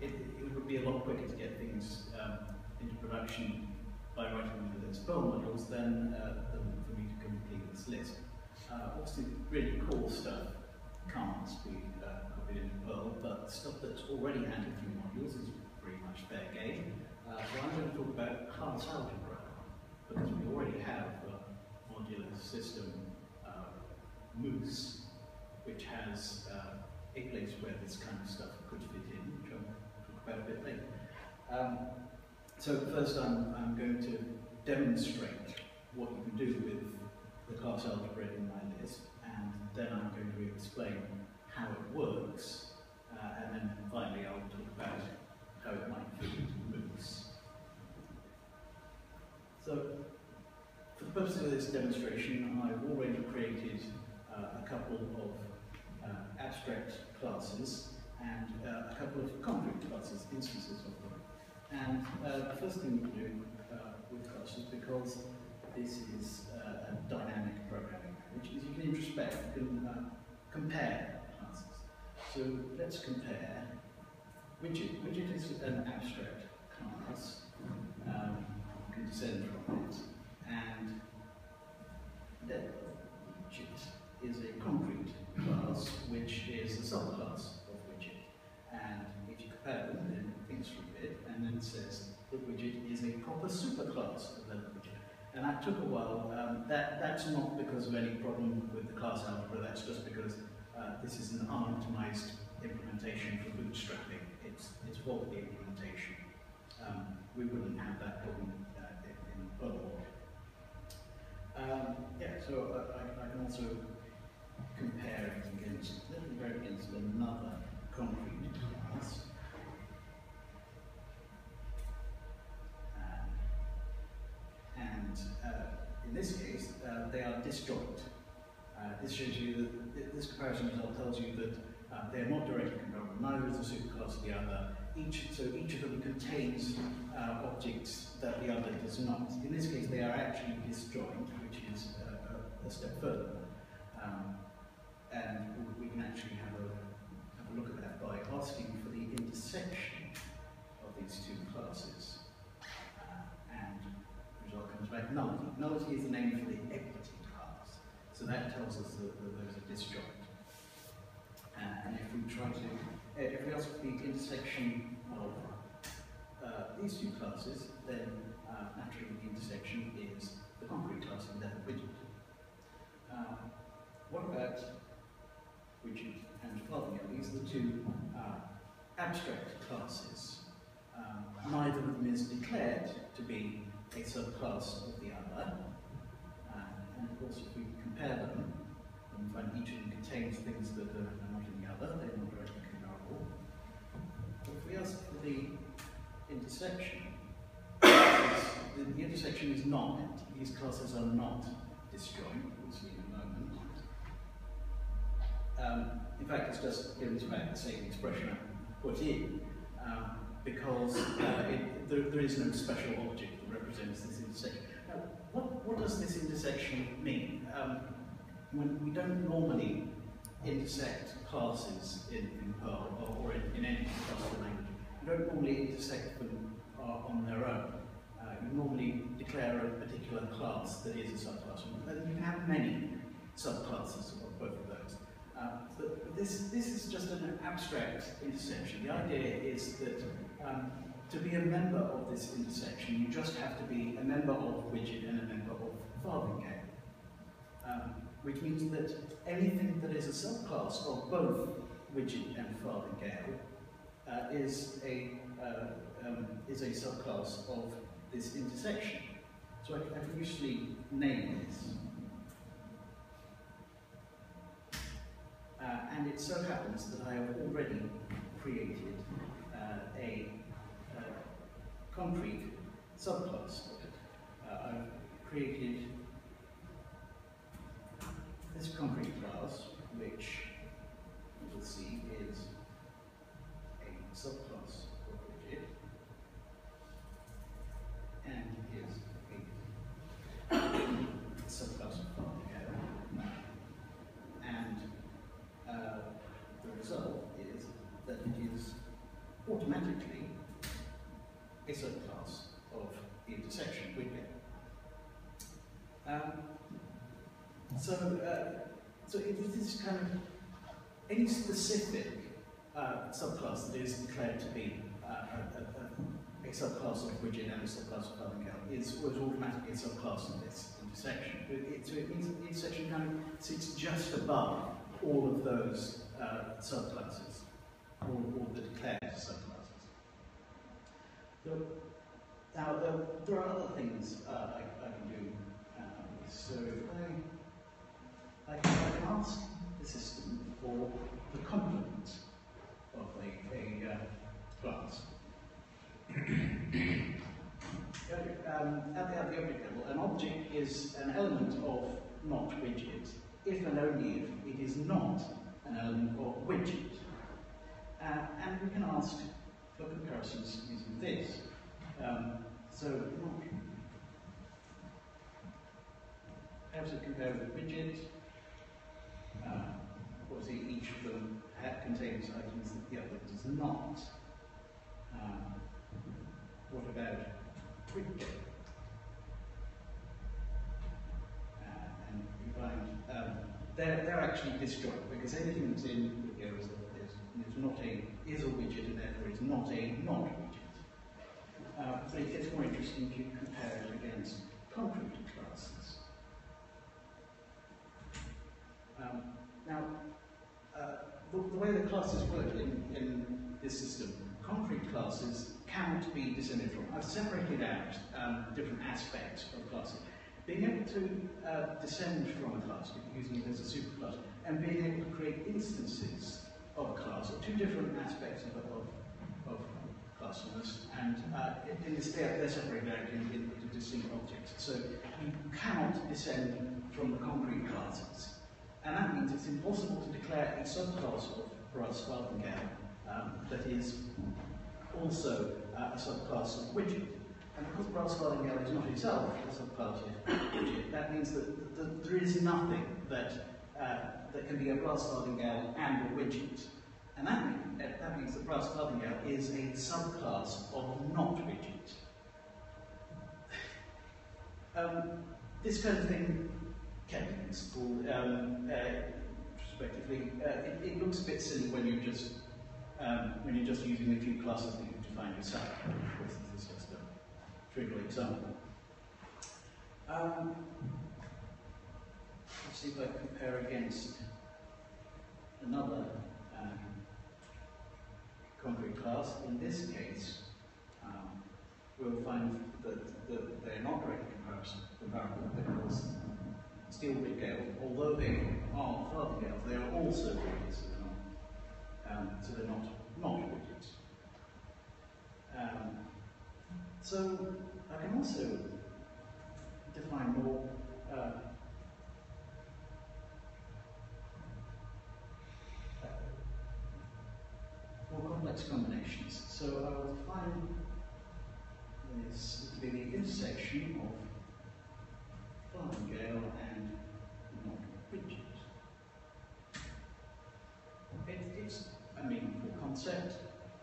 it, it would be a lot quicker to get things um, into production by writing them with its Perl modules than, uh, than for me to complete this list. Uh, obviously, really cool stuff can't be uh, copied into Perl, but stuff that's already handled through modules is pretty much fair game. Uh, so I'm going to talk about class algebra, because we already have a modular system, uh, Moose, which has uh, a place where this kind of stuff could fit in, Um, so first I'm, I'm going to demonstrate what you can do with the class algebra in my list, and then I'm going to explain how it works, uh, and then finally I'll talk about how it might fit into Moose. So, for the purpose of this demonstration, I've already created uh, a couple of uh, abstract classes and uh, a couple of concrete classes, instances of them. And uh, the first thing we do uh, with classes, because this is uh, a dynamic programming language, is you can introspect, you can compare classes. So let's compare widget. Widget is an abstract class. Um, you can descend from it. And widget. And that took a while. Um, that, that's not because of any problem with the class algebra, that's just because uh, this is an unoptimized implementation for bootstrapping. It's, it's faulty implementation. Um, we wouldn't have that problem uh, in, Perl. Um, yeah, so I, I, can also compare it against, it against another concrete class. In this case, uh, they are disjoint. Uh, this shows you that this comparison result tells you that uh, they are not directly comparable. Neither is a superclass of the other. Each, so each of them contains uh, objects that the other does not. In this case, they are actually disjoint, which is uh, a, a, step further. Um, and we can actually have a, have a look at that by asking for the intersection of these two classes. Comes back nullity. Is the name for the equity class. so that tells us that, that there's a disjoint. Uh, and if we try to, if we ask for the intersection of uh, these two classes, then uh, naturally the intersection is the concrete class and then the widget. What about widget and Farthingale? These are the two uh, abstract classes. Um, neither of them is declared to be a subclass of the other. and of course, if we compare them and find each of them contains things that are not in the other, they're not directly comparable. But if we ask for the intersection, the, the, intersection is not, these classes are not disjoint, we'll see in a moment. Um, in fact, it's just given back the same expression I put in, um, because uh, it, there, there is no special object represents this intersection. Now, what, what does this intersection mean? Um, when we don't normally intersect classes in, in Perl or, or in, in, any cluster language. You don't normally intersect them uh, on their own. Uh, you normally declare a particular class that is a subclass. And you can have many subclasses of both of those. Uh, but this, this is just an abstract intersection. The idea is that um, to be a member of this intersection, you just have to be a member of widget and a member of farthingale. Um, which means that anything that is a subclass of both widget and farthingale uh, is a uh, um, is a subclass of this intersection. So I, can usually name this. Uh, and it so happens that I have already created uh, a concrete subclass of it. Uh, I've created this concrete class, which you will see is a subclass a subclass of intersection widget. Um, so, uh, so is kind of any specific uh, subclass that is declared to be uh, a, a, a, subclass of widget and a subclass of Farthingale is, was automatically a subclass of this intersection. It, so it means that the intersection kind of sits just above all of those uh, subclasses, all, all. Now, there, there are other things uh, I, I, can do. Um, so, I, I, can, I can ask the system for the complement of a, a uh, class. um, at, the, at the object level, an object is an element of not widget if and only if it is not an element of widget. Uh, and we can ask for comparisons using this. Um, so, how it compare with widget? Uh, obviously, each of them contains items that the other does not. Um, what about widget? um, they're, they're actually disjoint because anything that's in Wikio is, is, is not a is a widget and therefore is not a non-widget. Uh, so it gets more interesting if you compare it against concrete classes. Um, now, uh, the, the, way the classes work in, in this system, concrete classes cannot be descended from. I've separated out um, different aspects of classes being able to uh, descend from a class, using it as a superclass, and being able to create instances of class, two different aspects of, of, of classfulness, and uh, in this they're, they're separated out into, into distinct objects. So you cannot descend from the concrete classes. And that means it's impossible to declare a subclass of brass Farthingale um, that is also uh, a subclass of widget. And because brass Farthingale is not itself a subclass of widget, that means that, that there is nothing that, uh, that can be a brass Farthingale and a widget. And that, mean, that means that brass Farthingale is a subclass of not widget. um, this kind of thing can be um, uh, respectively. Uh, it, it, looks a bit silly when you're just um, when you're just using a few classes that you've defined yourself This trivial example. Um, see if I compare against another um, concrete class. In this case, um, we'll find that, that they're not directly comparable because steel Gale, although they are Farthingales, they are also widgets. Um, so they're not not widgets. Um, so I can also define more uh, combinations. So I will find this to be the intersection of Farthingale and non-widget. It, it's a meaningful concept,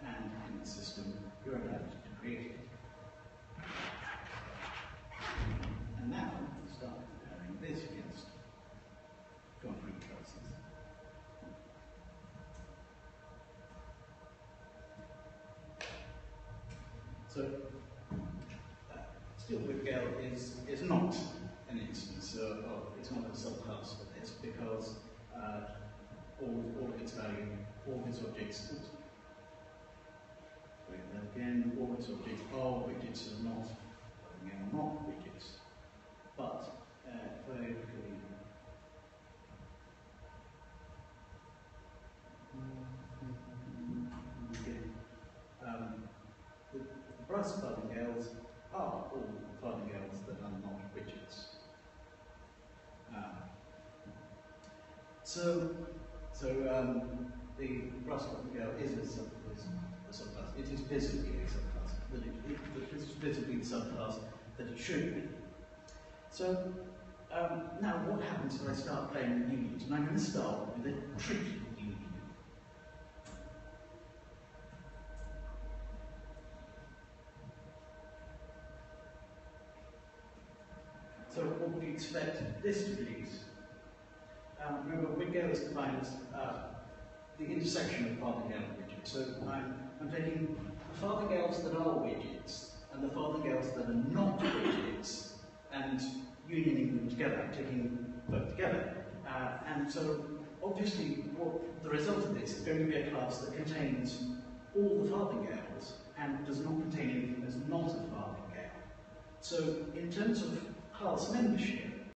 and in the system you're allowed to create it. So, uh, steel Gale is, is not an instance of, it's not a subclass of this because uh, all, all of its value, all of its objects, again, all its objects are widgets and not, again, not widgets but uh, So, so um, the Russell girl is a subclass, a subclass. It is visibly a subclass, but it, it, it is visibly the subclass that it should be. So um, now what happens if I start playing with unions? And I'm going to start with a tricky union. So what would you expect this to release? Um, remember, Whitgale is defined as uh, the intersection of farthingale and widget. So I'm, I'm taking the farthingales that are widgets and the farthingales that are not widgets and unioning them together, taking both together. Uh, and so obviously what the result of this is going to be a class that contains all the farthingales and does not contain anything that's not a farthingale. So in terms of class membership,